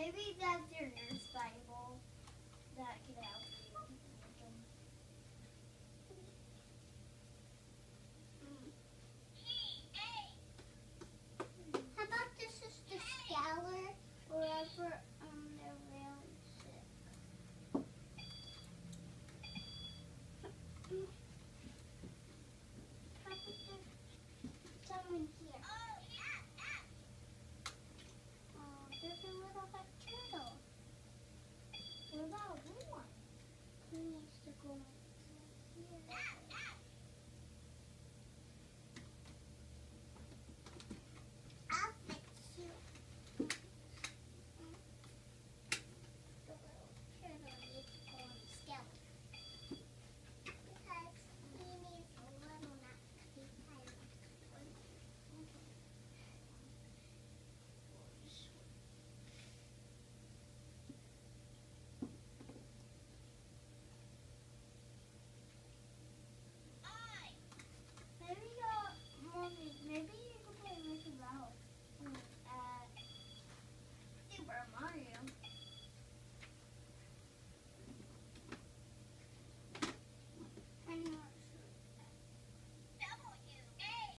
Maybe that's your nurse Bible.